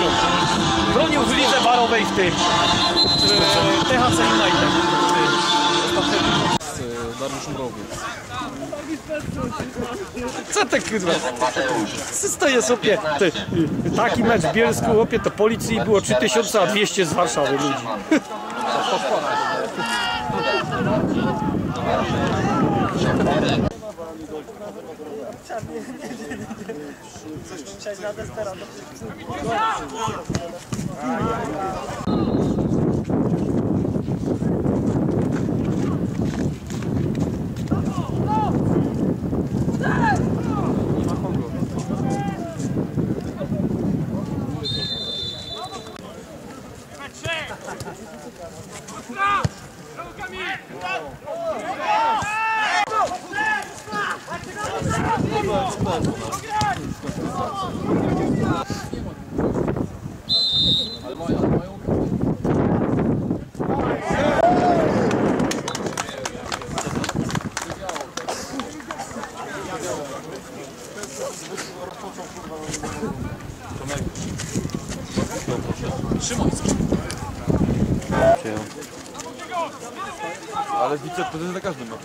No. Bronił w lidze barowej w tym. W THC United. Dariusz Mrowiec. Co ty kurwa? Co to jest opie? Ty, taki mecz w Bielsku opie to policji było 3200 z Warszawy ludzi. Coś krzyczeć na desperado. Ale mają, ale mają Szymański. Ale wiceprezydent na każdym meczu.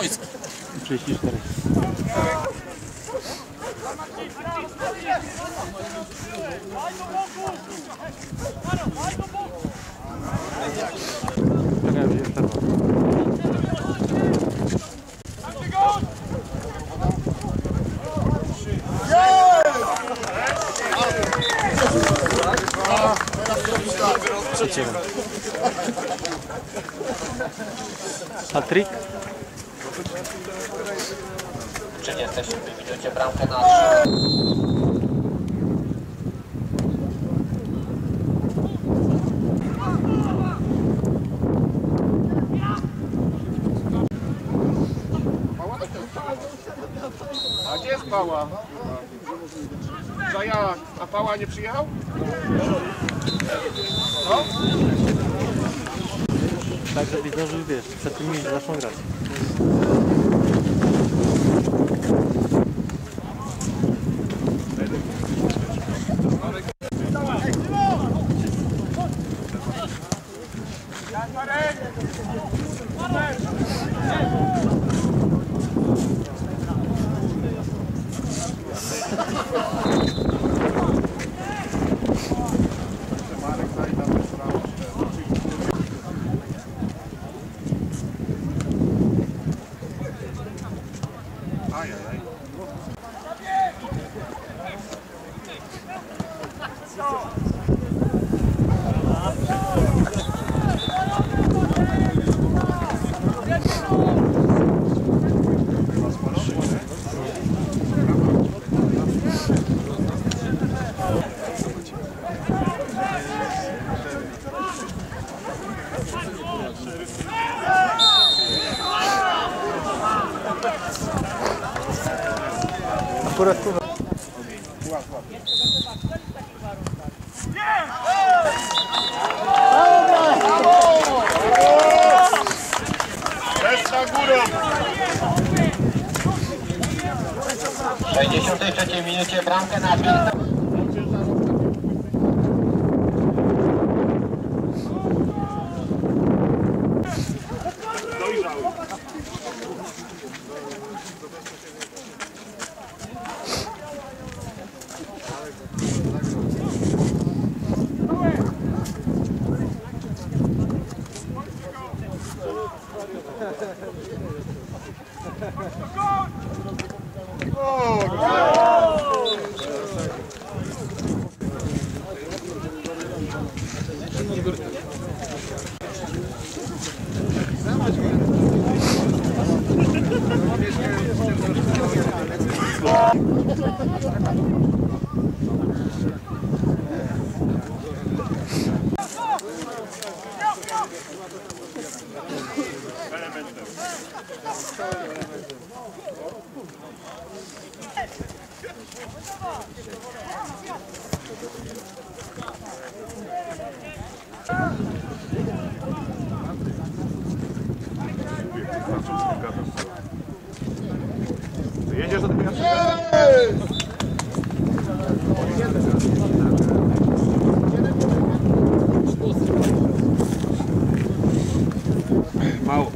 Коломойский. Patrick 37 minucie bramkę na 3. A gdzie jest Pała? Zaja, a Pała nie przyjechał? Tak, żeby zdążył, wiesz, przed tym mieć naszą grać. Akurat kurwa. Jest na 63 minucie bramkę na piętro. Go! Oh, God. Едешь от меня? Мало.